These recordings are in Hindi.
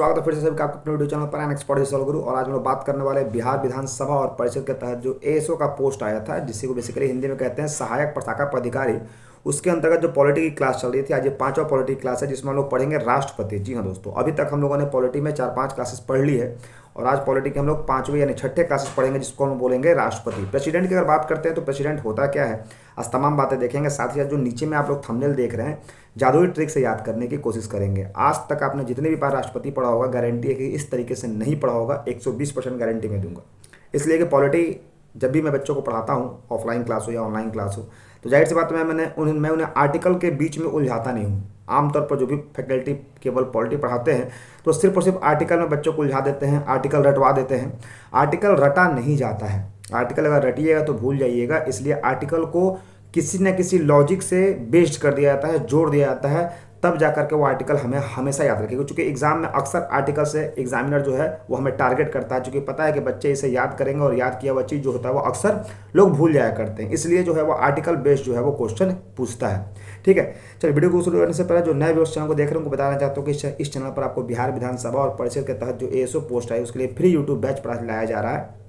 स्वागत है फिर से सभी का अपने वीडियो चैनल पर एक्सपर्ट सल गुरु। और आज हम लोग बात करने वाले बिहार विधानसभा और परिषद के तहत जो एएसओ का पोस्ट आया था, जिसे को बेसिकली हिंदी में कहते हैं सहायक प्रशाखा पदाधिकारी। उसके अंतर्गत जो पॉलिटी की क्लास चल रही थी, आज ये पांचवा पॉलिटी क्लास है, जिसमें हम लोग पढ़ेंगे राष्ट्रपति। जी हाँ दोस्तों, अभी तक हम लोगों ने पॉलिटी में चार पाँच क्लासेस पढ़ ली है, और आज पॉलिटी के हम लोग पाँचवें यानी छठे क्लासेस पढ़ेंगे, जिसको हम बोलेंगे राष्ट्रपति। प्रेसिडेंट की अगर बात करते हैं तो प्रेसिडेंट होता क्या है? आज तमाम बातें देखेंगे, साथ ही साथ जो नीचे में आप लोग थंबनेल देख रहे हैं, जादुई ट्रिक से याद करने की कोशिश करेंगे। आज तक आपने जितने भी बार राष्ट्रपति पढ़ा होगा गारंटी है कि इस तरीके से नहीं पढ़ा होगा 120 परसेंट गारंटी मैं दूँगा। इसलिए कि पॉलिटी, जब भी मैं बच्चों को पढ़ाता हूँ ऑफलाइन क्लास हो या ऑनलाइन क्लास हो तो ज़ाहिर सी बात मैं मैंने उन्हें, मैं उन्हें आर्टिकल के बीच में उलझाता नहीं हूँ। आमतौर पर जो भी फैकल्टी केवल पॉलिटी पढ़ाते हैं तो सिर्फ़ और सिर्फ़ आर्टिकल में बच्चों को उलझा देते हैं आर्टिकल रटवा देते हैं। आर्टिकल रटा नहीं जाता है। आर्टिकल अगर रटिएगा तो भूल जाइएगा, इसलिए आर्टिकल को किसी न किसी लॉजिक से बेस्ड कर दिया जाता है, जोड़ दिया जाता है तब जा करके वो आर्टिकल हमें हमेशा याद रखेगा। क्योंकि एग्ज़ाम में अक्सर आर्टिकल से एग्जामिनर जो है, वो हमें टारगेट करता है, क्योंकि पता है कि बच्चे इसे याद करेंगे और याद किया हुआ चीज़ जो होता है, वो अक्सर लोग भूल जाया करते हैं। इसलिए जो है, वो आर्टिकल बेस्ड जो है, वो क्वेश्चन पूछता है। ठीक है? चलिए, वीडियो को शुरू करने से पहले जो नए व्यवस्था चैनल को देख रहे हैं, उनको बताना चाहता हूँ कि इस चैनल पर आपको बिहार विधानसभा और परिषद के तहत जो ए पोस्ट है उसके लिए फ्री यूट्यूब बैच पढ़ा लाया जा रहा है।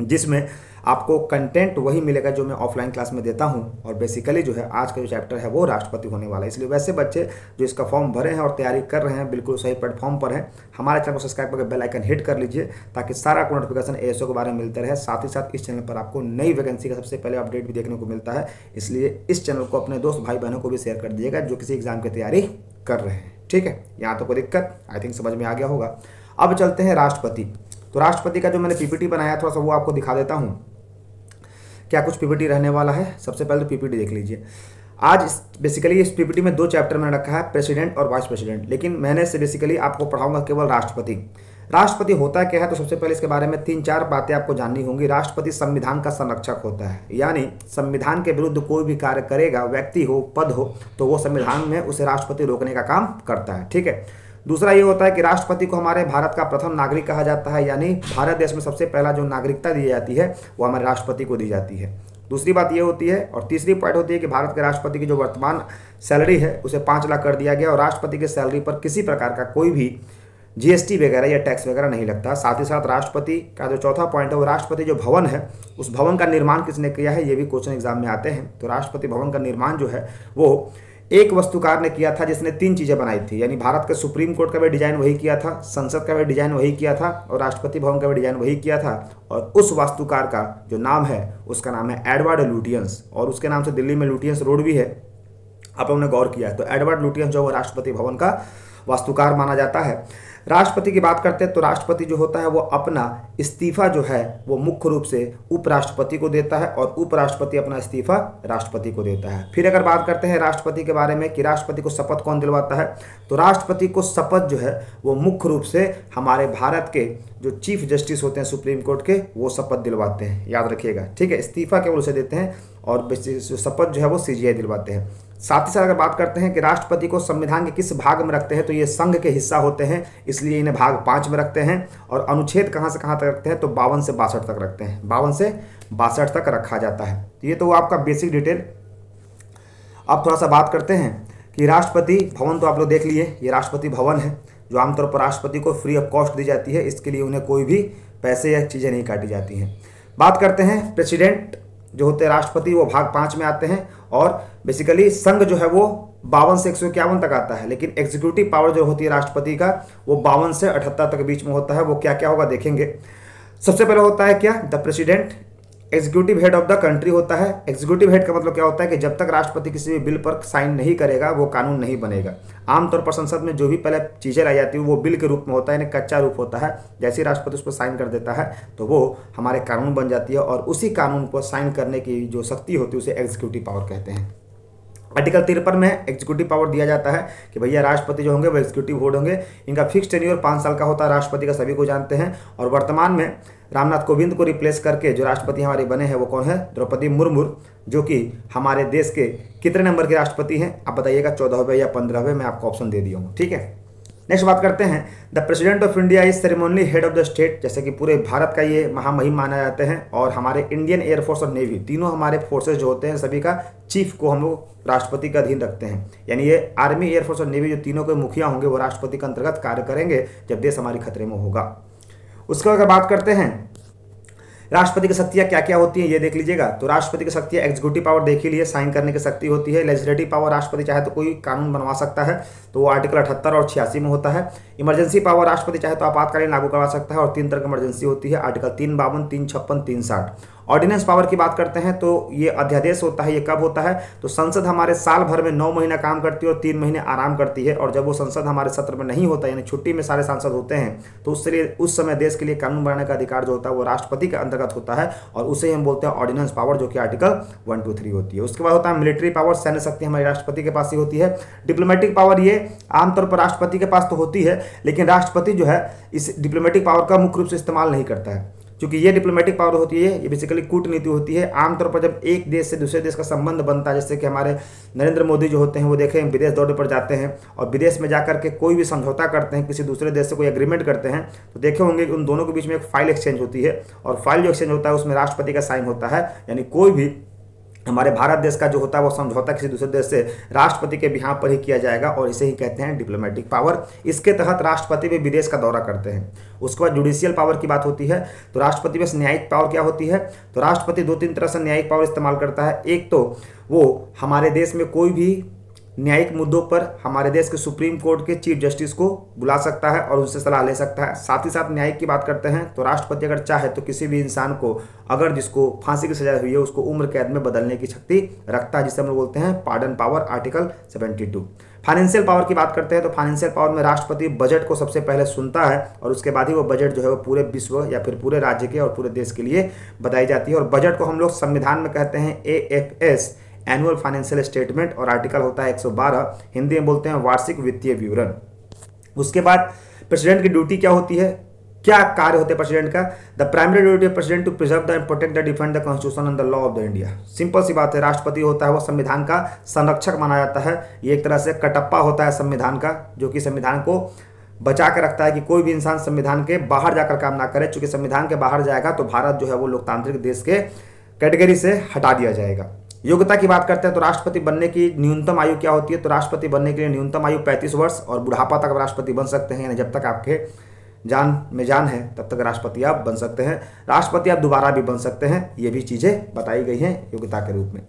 जिसमें आपको कंटेंट वही मिलेगा जो मैं ऑफलाइन क्लास में देता हूँ। और बेसिकली जो है, आज का जो चैप्टर है, वो राष्ट्रपति होने वाला है। इसलिए वैसे बच्चे जो इसका फॉर्म भरे हैं और तैयारी कर रहे हैं, बिल्कुल सही प्लेटफॉर्म पर हैं, हमारे चैनल को सब्सक्राइब करके बेल आइकन हिट कर लीजिए, ताकि सारा को नोटिफिकेशन एसओ के बारे में मिलते रहे। साथ ही साथ इस चैनल पर आपको नई वैकेंसी का सबसे पहले अपडेट भी देखने को मिलता है। इसलिए इस चैनल को अपने दोस्त भाई बहनों को भी शेयर कर दीजिएगा, जो किसी एग्ज़ाम की तैयारी कर रहे हैं। ठीक है? यहाँ तो कोई दिक्कत? आई थिंक समझ में आ गया होगा। अब चलते हैं राष्ट्रपति। तो राष्ट्रपति का जो मैंने पीपीटी बनाया थोड़ा सा वो आपको दिखा देता हूँ। क्या कुछ पीपीटी रहने वाला है? सबसे पहले तो पीपीटी देख लीजिए। आज बेसिकली इस पीपीटी में दो चैप्टर मैंने रखा है प्रेसिडेंट और वाइस प्रेसिडेंट लेकिन मैंने से बेसिकली आपको पढ़ाऊँगा केवल राष्ट्रपति। राष्ट्रपति होता क्या है? तो सबसे पहले इसके बारे में तीन चार बातें आपको जाननी होंगी। राष्ट्रपति संविधान का संरक्षक होता है। यानी संविधान के विरुद्ध कोई भी कार्य करेगा, व्यक्ति हो, पद हो तो वो संविधान में उसे राष्ट्रपति रोकने का काम करता है। ठीक है? दूसरा ये होता है कि राष्ट्रपति को हमारे भारत का प्रथम नागरिक कहा जाता है, यानी भारत देश में सबसे पहला जो नागरिकता दी जाती है, वो हमारे राष्ट्रपति को दी जाती है। दूसरी बात ये होती है, और तीसरी पॉइंट होती है कि भारत के राष्ट्रपति की जो वर्तमान सैलरी है, उसे पाँच लाख कर दिया गया, और राष्ट्रपति की सैलरी पर किसी प्रकार का कोई भी जीएसटी वगैरह या टैक्स वगैरह नहीं लगता। साथ ही साथ राष्ट्रपति का जो चौथा पॉइंट है, वो राष्ट्रपति जो भवन है, उस भवन का निर्माण किसने किया है, ये भी क्वेश्चन एग्ज़ाम में आते हैं। तो राष्ट्रपति भवन का निर्माण जो है, वो एक वस्तुकार ने किया था जिसने तीन चीज़ें बनाई थी, यानी भारत के सुप्रीम कोर्ट का भी डिज़ाइन वही किया था, संसद का भी डिज़ाइन वही किया था और राष्ट्रपति भवन का भी डिज़ाइन वही किया था। और उस वास्तुकार का जो नाम है, उसका नाम है एडवर्ड लुटियंस और उसके नाम से दिल्ली में लुटियंस रोड भी है। आप लोगों ने गौर किया है। तो एडवर्ड लुटियंस जो राष्ट्रपति भवन का वास्तुकार माना जाता है। राष्ट्रपति की बात करते हैं तो राष्ट्रपति जो होता है, वो अपना इस्तीफा जो है, वो मुख्य रूप से उपराष्ट्रपति को देता है और उपराष्ट्रपति अपना इस्तीफा राष्ट्रपति को देता है। फिर अगर बात करते हैं राष्ट्रपति के बारे में कि राष्ट्रपति को शपथ कौन दिलवाता है तो राष्ट्रपति को शपथ जो है, वो मुख्य रूप से हमारे भारत के जो चीफ जस्टिस होते हैं सुप्रीम कोर्ट के, वो शपथ दिलवाते हैं। याद रखिएगा, ठीक है? इस्तीफा केवल उसे देते हैं और शपथ जो है, वो सीजीआई दिलवाते हैं। साथ ही साथ अगर बात करते हैं कि राष्ट्रपति को संविधान के किस भाग में रखते हैं तो ये संघ के हिस्सा होते हैं, इसलिए इन्हें भाग पाँच में रखते हैं, और अनुच्छेद कहाँ से कहाँ तक रखते हैं तो बावन से बासठ तक रखते हैं। बावन से बासठ तक रखा जाता है। तो ये तो आपका बेसिक डिटेल अब थोड़ा सा बात करते हैं कि राष्ट्रपति भवन तो आप लोग देख लिए, ये राष्ट्रपति भवन है, जो आमतौर पर राष्ट्रपति को फ्री ऑफ़ कॉस्ट दी जाती है, इसके लिए उन्हें कोई भी पैसे या चीज़ें नहीं काटी जाती हैं। बात करते हैं प्रेसिडेंट जो होते हैं राष्ट्रपति, वो भाग पाँच में आते हैं और बेसिकली संघ जो है वो बावन से एक सौ इक्यावन तक आता है। लेकिन एग्जीक्यूटिव पावर जो होती है राष्ट्रपति का, वो बावन से अठहत्तर तक बीच में होता है। वो क्या क्या होगा, देखेंगे। सबसे पहले होता है क्या? The president executive head of the country होता है। एग्जीक्यूटिव हेड का मतलब क्या होता है कि जब तक राष्ट्रपति किसी भी बिल पर साइन नहीं करेगा, वो कानून नहीं बनेगा। आमतौर पर संसद में जो भी पहले चीज़ें लाई जाती है, वो बिल के रूप में होता है, यानी कच्चा रूप होता है। जैसे ही राष्ट्रपति उस पर साइन कर देता है तो वो हमारे कानून बन जाती है और उसी कानून को साइन करने की जो शक्ति होती है, उसे एग्जीक्यूटिव पावर कहते हैं। आर्टिकल तिरपन में एग्जीक्यूटिव पावर दिया जाता है कि भैया राष्ट्रपति जो होंगे वो एग्जीक्यूटिव बोर्ड होंगे। इनका फिक्स टेन्यूर पाँच साल का होता है, राष्ट्रपति का सभी को जानते हैं। और वर्तमान में रामनाथ कोविंद को रिप्लेस करके जो राष्ट्रपति हमारे बने हैं वो कौन है? द्रौपदी मुर्मू, जो कि हमारे देश के कितने नंबर के राष्ट्रपति हैं? आप बताइएगा चौदहवें या पंद्रहवें, मैं आपको ऑप्शन दे दिया हूँ। ठीक है? नेक्स्ट बात करते हैं। The president of India is ceremonially head of the state जैसे कि पूरे भारत का ये महामहिम माना जाते हैं, और हमारे इंडियन एयरफोर्स और नेवी तीनों हमारे फोर्सेज जो होते हैं, सभी का चीफ को हम लोग राष्ट्रपति का अधीन रखते हैं। यानी ये आर्मी एयरफोर्स और नेवी जो तीनों के मुखिया होंगे, वो राष्ट्रपति के अंतर्गत कार्य करेंगे, जब देश हमारे खतरे में होगा। उसके अगर बात करते हैं राष्ट्रपति की शक्तियाँ क्या क्या होती हैं, ये देख लीजिएगा। तो राष्ट्रपति की शक्तियाँ एग्जीक्यूटिव पावर देख ही लिए साइन करने की शक्ति होती है लेजिस्लेटिव पावर राष्ट्रपति चाहे तो कोई कानून बनवा सकता है तो वो आर्टिकल अठहत्तर और छियासी में होता है। इमरजेंसी पावर राष्ट्रपति चाहे तो आपातकालीन लागू करवा सकता है, और तीन तरह की इमरजेंसी होती है आर्टिकल तीन बावन, तीन छप्पन, तीन साठ। ऑर्डिनेंस पावर की बात करते हैं तो ये अध्यादेश होता है, ये कब होता है? तो संसद हमारे साल भर में नौ महीना काम करती है और तीन महीने आराम करती है, और जब वो संसद हमारे सत्र में नहीं होता, यानी छुट्टी में सारे सांसद होते हैं तो उससे उस समय देश के लिए कानून बनाने का अधिकार जो होता है, वो राष्ट्रपति के अंतर्गत होता है, और उसे हम बोलते हैं ऑर्डिनेंस पावर जो कि आर्टिकल वन टू थ्री होती है। उसके बाद होता है मिलिट्री पावर सैन्य शक्ति हमारे राष्ट्रपति के पास ही होती है। डिप्लोमेटिक पावर ये आमतौर पर राष्ट्रपति के पास तो होती है, लेकिन राष्ट्रपति जो है, इस डिप्लोमेटिक पावर का मुख्य रूप से इस्तेमाल नहीं करता है। क्योंकि ये डिप्लोमेटिक पावर होती है, ये बेसिकली कूटनीति होती है। आमतौर पर जब एक देश से दूसरे देश का संबंध बनता है, जैसे कि हमारे नरेंद्र मोदी जो होते हैं, वो देखें, विदेश दौरे पर जाते हैं और विदेश में जाकर के कोई भी समझौता करते हैं, किसी दूसरे देश से कोई एग्रीमेंट करते हैं तो देखे होंगे कि उन दोनों के बीच में एक फ़ाइल एक्सचेंज होती है और फ़ाइल जो एक्सचेंज होता है, उसमें राष्ट्रपति का साइन होता है, यानी कोई भी हमारे भारत देश का जो होता है, वो समझौता किसी दूसरे देश से राष्ट्रपति के बिहार पर ही किया जाएगा और इसे ही कहते हैं डिप्लोमेटिक पावर इसके तहत राष्ट्रपति भी विदेश का दौरा करते हैं। उसके बाद जुडिशियल पावर की बात होती है तो राष्ट्रपति में न्यायिक पावर क्या होती है? तो राष्ट्रपति दो तीन तरह से न्यायिक पावर इस्तेमाल करता है। एक तो वो हमारे देश में कोई भी न्यायिक मुद्दों पर हमारे देश के सुप्रीम कोर्ट के चीफ जस्टिस को बुला सकता है और उनसे सलाह ले सकता है। साथ ही साथ न्यायिक की बात करते हैं तो राष्ट्रपति अगर चाहे तो किसी भी इंसान को, अगर जिसको फांसी की सजा हुई है, उसको उम्र कैद में बदलने की शक्ति रखता है, जिसे हम लोग बोलते हैं pardon power article seventy financial power की बात करते हैं तो फाइनेंशियल पावर में राष्ट्रपति बजट को सबसे पहले सुनता है और उसके बाद ही वो बजट जो है वो पूरे विश्व या फिर पूरे राज्य के और पूरे देश के लिए बताई जाती है। और बजट को हम लोग संविधान में कहते हैं A F S annual financial statement और आर्टिकल होता है 112 हिंदी में बोलते हैं वार्षिक वित्तीय विवरण। उसके बाद प्रेसिडेंट की ड्यूटी क्या होती है? क्या कार्य होते हैं प्रेसिडेंट का? The primary duty of president to preserve the protect the defend the constitution and the law of the India simple सी बात है, राष्ट्रपति होता है वो संविधान का संरक्षक माना जाता है। ये एक तरह से कटप्पा होता है संविधान का, जो कि संविधान को बचा के रखता है कि कोई भी इंसान संविधान के बाहर जाकर काम ना करे। चूँकि संविधान के बाहर जाएगा तो भारत जो है वो लोकतांत्रिक देश के कैटेगरी से हटा दिया जाएगा। योग्यता की बात करते हैं तो राष्ट्रपति बनने की न्यूनतम आयु क्या होती है? तो राष्ट्रपति बनने के लिए न्यूनतम आयु 35 वर्ष और बुढ़ापा तक राष्ट्रपति बन सकते हैं। यानी जब तक आपके जान में जान है, तब तक राष्ट्रपति आप बन सकते हैं। राष्ट्रपति आप दोबारा भी बन सकते हैं। ये भी चीज़ें बताई गई हैं योग्यता के रूप में।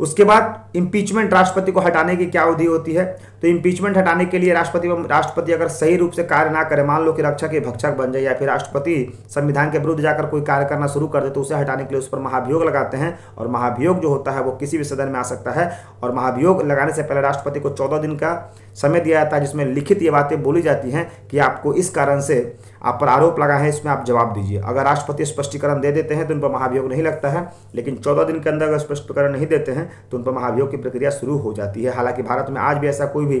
उसके बाद इम्पीचमेंट राष्ट्रपति को हटाने की क्या अवधि होती है? तो इम्पीचमेंट हटाने के लिए राष्ट्रपति राष्ट्रपति अगर सही रूप से कार्य ना करे, मान लो कि रक्षा के भक्षक बन जाए या फिर राष्ट्रपति संविधान के विरुद्ध जाकर कोई कार्य करना शुरू कर दे तो उसे हटाने के लिए उस पर महाभियोग लगाते हैं और महाभियोग जो होता है वो किसी भी सदन में आ सकता है। और महाभियोग लगाने से पहले राष्ट्रपति को चौदह दिन का समय दिया जाता है, जिसमें लिखित ये बातें बोली जाती हैं कि आपको इस कारण से आप पर आरोप लगा है, इसमें आप जवाब दीजिए। अगर राष्ट्रपति स्पष्टीकरण दे देते हैं तो उन पर महाभियोग नहीं लगता है, लेकिन चौदह दिन के अंदर अगर स्पष्टीकरण नहीं देते हैं तो उन पर महाभियोग की प्रक्रिया शुरू हो जाती है। हालाँकि भारत में आज भी ऐसा कोई भी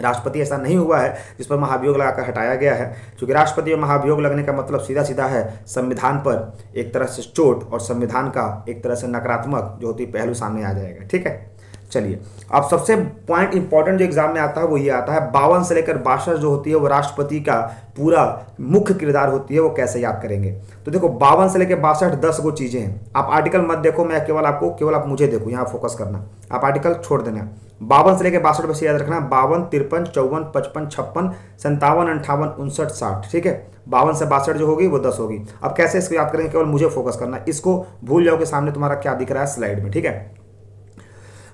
राष्ट्रपति ऐसा नहीं हुआ है, जिस पर महाभियोग लगाकर हटाया गया है। क्योंकि राष्ट्रपति में महाभियोग लगने का मतलब सीधा सीधा है, संविधान पर एक तरह से चोट और संविधान का एक तरह से नकारात्मक जो होती पहलू सामने आ जाएगा। ठीक है? चलिए। अब सबसे पॉइंट इंपॉर्टेंट जो एग्ज़ाम में आता है, वो ये आता है, बावन से लेकर बासठ जो होती है, वो राष्ट्रपति का पूरा मुख्य किरदार होती है, वो कैसे याद करेंगे? तो देखो, बावन से लेकर बासठ, दस गो चीज़ें हैं। आप आर्टिकल मत देखो, मैं केवल आपको, केवल आप मुझे देखो, यहाँ फोकस करना। आप आर्टिकल छोड़ देना। बावन से लेकर बासठ बस याद रखना, बावन, तिरपन, चौवन, पचपन, छप्पन संतावन अंठावन, उनसठ, साठ, ठीक है? बावन से बासठ जो होगी, वो दस होगी। अब कैसे इसको याद करेंगे, केवल मुझे फोकस करना। इसको भूल जाओगे सामने तुम्हारा क्या दिख रहा है स्लाइड में, ठीक है?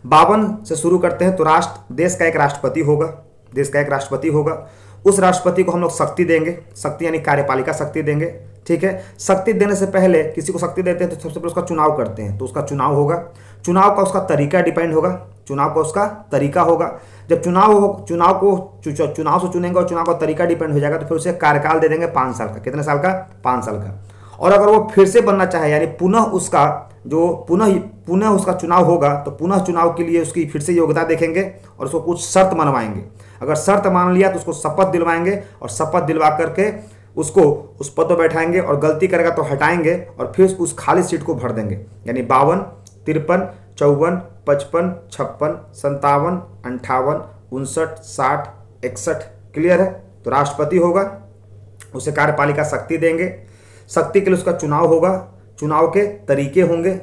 बावन से शुरू करते हैं तो राष्ट्र, देश का एक राष्ट्रपति होगा, देश का एक राष्ट्रपति होगा। उस राष्ट्रपति को हम लोग शक्ति देंगे, शक्ति यानी कार्यपालिका शक्ति देंगे, ठीक है? शक्ति देने से पहले किसी को शक्ति देते हैं तो सबसे पहले उसका चुनाव करते हैं तो उसका चुनाव होगा। चुनाव का उसका तरीका डिपेंड होगा, चुनाव का उसका तरीका होगा। जब चुनाव हो, चुनाव को चुनाव से चुनेंगे और चुनाव का तरीका डिपेंड हो जाएगा तो फिर उसे कार्यकाल दे देंगे पाँच साल का। कितने साल का? पाँच साल का। और अगर वो फिर से बनना चाहे, यानी पुनः उसका जो पुनः पुनः उसका चुनाव होगा तो पुनः चुनाव के लिए उसकी फिर से योग्यता देखेंगे और उसको कुछ शर्त मनवाएँगे। अगर शर्त मान लिया तो उसको शपथ दिलवाएँगे और शपथ दिलवा करके उसको उस पद पर बैठाएँगे और गलती करेगा तो हटाएँगे और फिर उस खाली सीट को भर देंगे। यानी बावन, तिरपन, चौवन, पचपन, छप्पन संतावन अंठावन, उनसठ, साठ, इकसठ। क्लियर है? तो राष्ट्रपति होगा, उसे कार्यपालिका शक्ति देंगे। शक्ति के लिए उसका चुनाव होगा चुनाव के तरीके होंगे।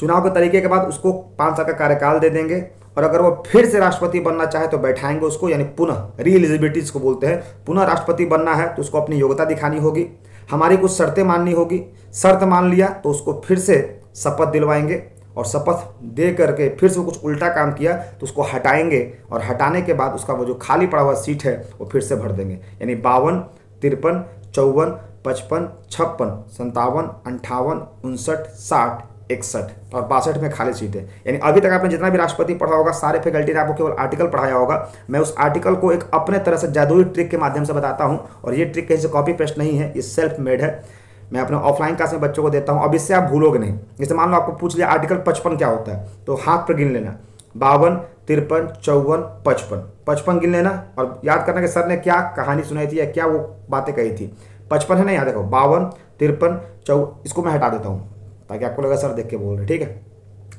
चुनाव के तरीके के बाद उसको पाँच साल का कार्यकाल दे देंगे और अगर वो फिर से राष्ट्रपति बनना चाहे तो बैठाएँगे उसको, यानी पुनः री एलिजिबिलिटी को बोलते हैं, पुनः राष्ट्रपति बनना है तो उसको अपनी योग्यता दिखानी होगी। हमारी कुछ शर्तें माननी होगी। शर्त मान लिया तो उसको फिर से शपथ दिलवाएँगे और शपथ दे करके फिर से कुछ उल्टा काम किया तो उसको हटाएँगे और हटाने के बाद उसका वो जो खाली पड़ा हुआ सीट है वो फिर से भर देंगे। यानी बावन, तिरपन, चौवन पचपन, छप्पन संतावन अंठावन, उनसठ, साठ इकसठ और बासठ में खाली सीट। है यानी अभी तक आपने जितना भी राष्ट्रपति पढ़ा होगा, सारे फैकल्टी ने आपको केवल आर्टिकल पढ़ाया होगा। मैं उस आर्टिकल को एक अपने तरह से जादुई ट्रिक के माध्यम से बताता हूँ, और ये ट्रिक कहीं से कॉपी पेस्ट नहीं है, ये सेल्फ मेड है। मैं अपने ऑफलाइन क्लास में बच्चों को देता हूँ। अब इससे आप भूलोगे नहीं। जैसे मान लो आपको पूछ लिया, आर्टिकल पचपन क्या होता है? तो हाथ पर गिन लेना। बावन, तिरपन, चौवन, पचपन। पचपन गिन लेना। और याद करना कि सर ने क्या कहानी सुनाई थी या क्या वो बातें कही थी। पचपन है ना, यहाँ देखो, बावन, तिरपन, चौ, इसको मैं हटा देता हूँ, ताकि आपको लगा सर देख के बोल रहे, ठीक है?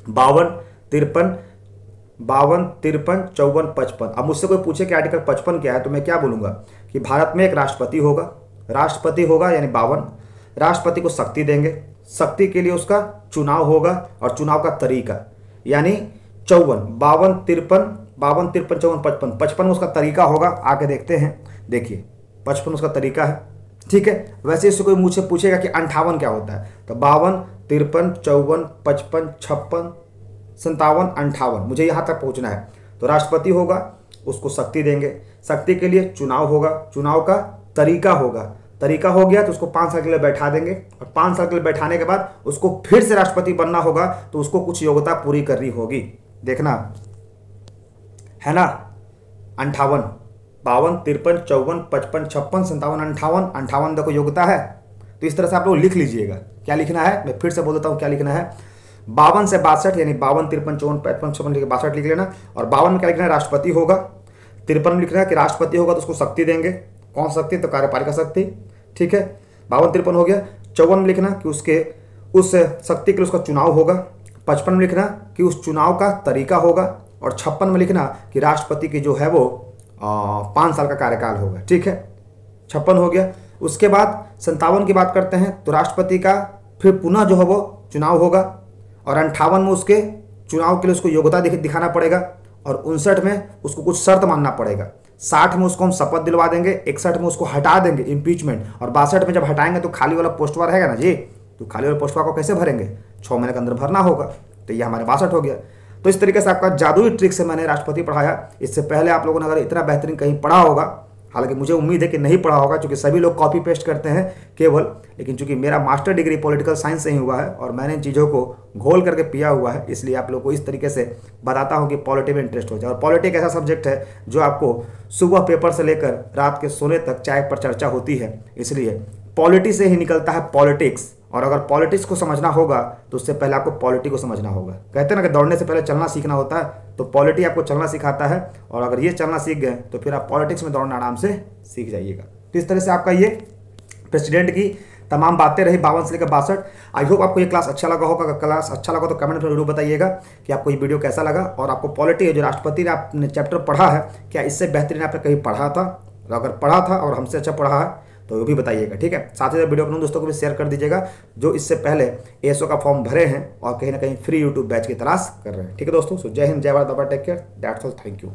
बावन, तिरपन बावन, तिरपन, चौवन, पचपन। अब मुझसे कोई पूछे कि आर्टिकल पचपन क्या है तो मैं क्या बोलूँगा? कि भारत में एक राष्ट्रपति होगा। राष्ट्रपति होगा यानी बावन। राष्ट्रपति को शक्ति देंगे। शक्ति के लिए उसका चुनाव होगा और चुनाव का तरीका, यानी चौवन, बावन, तिरपन बावन, तिरपन, चौवन, पचपन। पचपन उसका तरीका होगा आके देखते हैं। देखिए, पचपन उसका तरीका है। ठीक है? वैसे इससे कोई मुझसे पूछेगा कि अंठावन क्या होता है? तो बावन, तिरपन, चौवन, पचपन, छप्पन, संतावन, अंठावन। मुझे यहाँ तक पहुँचना है। तो राष्ट्रपति होगा, उसको शक्ति देंगे। शक्ति के लिए चुनाव होगा। चुनाव का तरीका होगा। तरीका हो गया तो उसको पाँच साल के लिए बैठा देंगे। और पाँच साल के लिए बैठाने के बाद उसको फिर से राष्ट्रपति बनना होगा तो उसको कुछ योग्यता पूरी करनी होगी। देखना। है ना? अंठावन। बावन, तिरपन, चौवन, पचपन, छप्पन संतावन अंठावन अंठावन देखो योग्यता है। तो इस तरह से आप लोग लिख लीजिएगा। क्या लिखना है? मैं फिर से बोल देता हूँ क्या लिखना है। बावन से बासठ, यानी बावन, तिरपन, चौवन, पचपन, छप्पन लिख बासठ लिख लेना। और बावन में क्या लिखना है? राष्ट्रपति होगा। तिरपन में लिखना है कि राष्ट्रपति होगा तो उसको शक्ति देंगे। कौन शक्ति? तो कार्यपालिका शक्ति। ठीक है? बावन, तिरपन हो गया। चौवन में लिखना कि उसके, उस शक्ति के लिए उसका चुनाव होगा। पचपन में लिखना कि उस चुनाव का तरीका होगा। और छप्पन में लिखना कि राष्ट्रपति की जो है वो पाँच साल का कार्यकाल होगा। ठीक है? छप्पन हो गया। उसके बाद संतावन की बात करते हैं तो राष्ट्रपति का फिर पुनः जो है वो चुनाव होगा और अंठावन में उसके चुनाव के लिए उसको योग्यता दिखाना पड़ेगा और उनसठ में उसको कुछ शर्त मानना पड़ेगा। साठ में उसको हम शपथ दिलवा देंगे, इकसठ में उसको हटा देंगे इम्पीचमेंट और बासठ में जब हटाएँगे तो खाली वाला पोस्टवा रहेगा ना जी? तो खाली वाला पोस्टवा को कैसे भरेंगे? छः महीने के अंदर भरना होगा। तो ये हमारे बासठ हो गया। तो इस तरीके से आपका जादुई ट्रिक से मैंने राष्ट्रपति पढ़ाया। इससे पहले आप लोगों ने अगर इतना बेहतरीन कहीं पढ़ा होगा, हालाँकि मुझे उम्मीद है कि नहीं पढ़ा होगा, क्योंकि सभी लोग कॉपी पेस्ट करते हैं केवल, लेकिन चूँकि मेरा मास्टर डिग्री पॉलिटिकल साइंस से ही हुआ है और मैंने इन चीज़ों को घोल करके पिया हुआ है, इसलिए आप लोग को इस तरीके से बताता हूँ कि पॉलिटी में इंटरेस्ट हो जाए। और पॉलिटिक ऐसा सब्जेक्ट है जो आपको सुबह पेपर से लेकर रात के सोने तक चाय पर चर्चा होती है, इसलिए पॉलिटी से ही निकलता है पॉलिटिक्स और अगर पॉलिटिक्स को समझना होगा तो उससे पहले आपको पॉलिटी को समझना होगा। कहते हैं ना कि दौड़ने से पहले चलना सीखना होता है तो पॉलिटी आपको चलना सिखाता है, और अगर ये चलना सीख गए तो फिर आप पॉलिटिक्स में दौड़ना आराम से सीख जाइएगा। तो इस तरह से आपका ये प्रेसिडेंट की तमाम बातें रही, बावन से लेकर बासठ। आई होप आपको ये क्लास अच्छा लगा होगा। अगर क्लास अच्छा लगा तो कमेंट में ज़रूर बताइएगा कि आपको ये वीडियो कैसा लगा, और आपको पॉलिटी जो राष्ट्रपति ने आपने चैप्टर पढ़ा है, क्या इससे बेहतरीन आपने कहीं पढ़ा था? अगर पढ़ा था और हमसे अच्छा पढ़ा है तो वो भी बताइएगा, ठीक है? साथ ही साथ वीडियो अपने दोस्तों को भी शेयर कर दीजिएगा, जो इससे पहले एसओ का फॉर्म भरे हैं और कहीं ना कहीं फ्री यूट्यूब बैच की तलाश कर रहे हैं। ठीक है दोस्तों? जय हिंद, जय Bharat take care that's all thank you